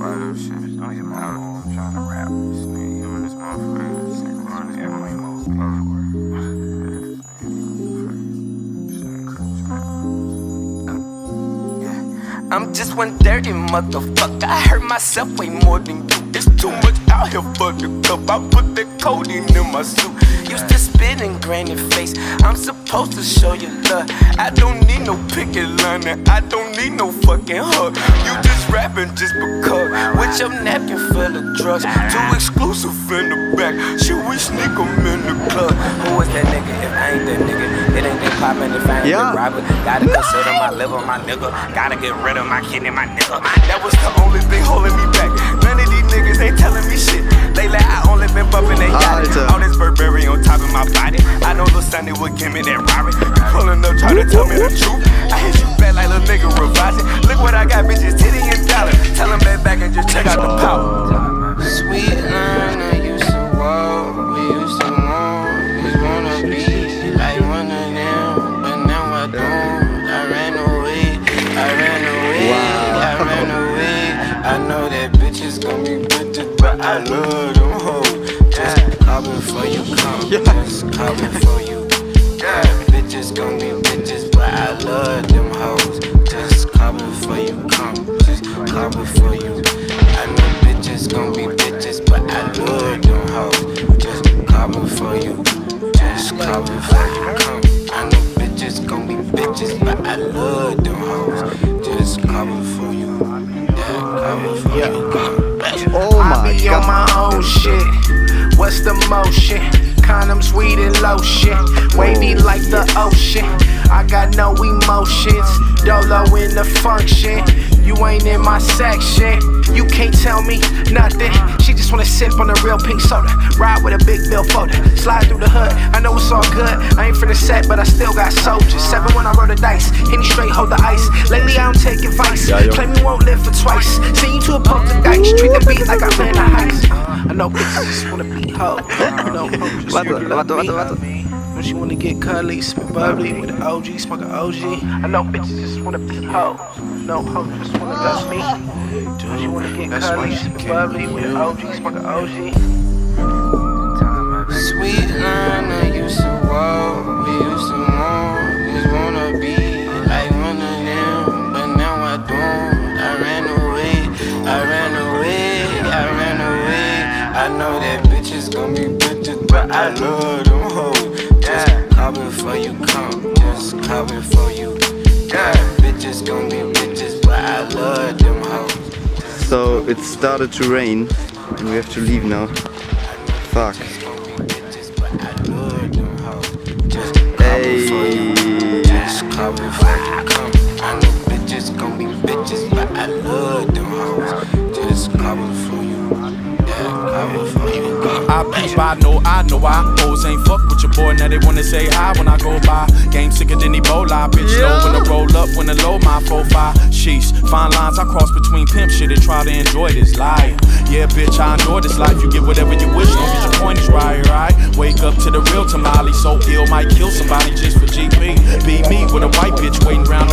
shit. Don't get mad. I'm trying to rap. This nigga, him and this motherfucker. This nigga run his everything. I'm just one dirty motherfucker. I hurt myself way more than you. It's too much out here for the cup. I put that codeine in my suit. Used to spit in granny face. I'm supposed to show you love. I don't need no picket line. and I don't need no fucking hug. You just rapping just because. With your napkin full of drugs. Too exclusive in the back. Should we It ain't that poppin' if I ain't Yeah. that robber. Gotta consider my liver, my nigga. Gotta get rid of my kidney, my nigga. That was the only thing holding me back. None of these niggas ain't telling me shit. Lately, I only been bumping they yacht. Alter. All this Burberry on top of my body. I know Lil Sunday would give me that Rari. You pulling up, trying to tell me the truth. I hit you back like little nigga revising. Look what I got, bitches, titty and dollar. Tell them back back and just check out the power. Sweet uh, I love them hoes. Just coming for you, come, just coming for you. Yeah, bitches gon' be bitches, but I love them hoes. Just coming for you, come, just coming for you. I know bitches gon' be bitches, but I love them hoes. Just coming for you, just coming for you, come. I know bitches gon' be bitches, but I love them hoes. Just coming for you, yeah, coming for you, come. Be on my own shit. What's the motion? Condoms, weed, and lotion. Wavy like the ocean. I got no emotions. Dolo in the function. You ain't in my section. You can't tell me nothing. She just wanna sip on a real pink soda. Ride with a big bill folder. Slide through the hood. I know it's all good. I ain't from the set, but I still got soldiers. Seven when I roll the dice. Henny straight, hold the ice. Lately I don't take advice. Yeah, yo. Play me won't live for twice. Send you to a poltergeist. Treat the beat like I plan a heist. I know bitches just wanna be hoes. You know, hoes just wanna love warte, me. warte, warte. When she wanna get cuddly, smoke bubbly with an OG, smoke an OG. I know bitches just wanna be hoes. No hoes just wanna love me. When she wanna get That's cuddly, smoke bubbly with an. OG, smoke an OG. Sweet line, I used to walk, we used to want, just wanna be like one of them, but now I don't. I ran away, I ran away, I ran away. I know that bitches gon' be bitches, but I love. For you, come, just for you. Yeah, bitches gon' be bitches, but I love them hoes. So it started to rain and we have to leave now. Fuck. Gon' be bitches, but I love them hoes. Just coming for you. Hey. Just coming for you, come. I know bitches gon' be bitches, but I love them hoes. Just coming for you, yeah, for you. I peep, I know, I know I hoes ain't fuck with your boy. Now they wanna say hi when I go by. Game sicker than Ebola, bitch. low when I roll up, when to low my 4-5. Sheesh, fine lines I cross between pimp shit and try to enjoy this life. Yeah, bitch, I enjoy this life. You get whatever you wish, long as your point is right, right? Wake up to the real tamale, so ill might kill somebody just for GP. Be me with a white bitch waiting round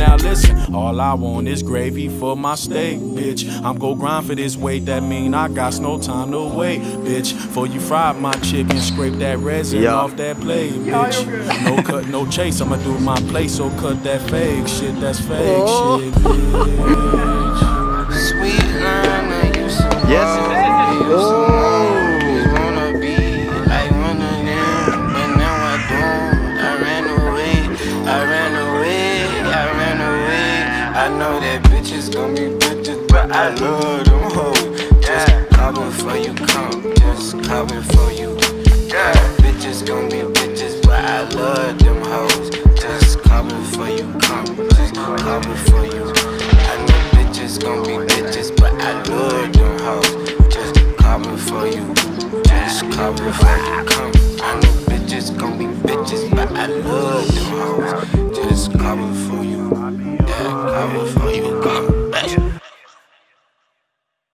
Now listen, all I want is gravy for my steak, bitch. I'm go grind for this weight, that mean I got no time to wait, bitch. For you fried my chicken, scrape that resin Yeah. off that plate, bitch. No cut, no chase, I'ma do my place, so cut that fake shit, that's fake oh. shit, bitch. Sweet line, I used to Yes. walk, we used to Oh. want, just wanna know that bitches gon' be bitches, but I love them hoes. Just coming for you, come, just coming for you. Yeah, bitches gon' be bitches, but I love them hoes. Just coming for you, come, just coming for you. I know bitches gon' be bitches, but I love them hoes. Just coming for you, just coming for you, come. I know bitches gon' be bitches, but I love them hoes. Just coming for you.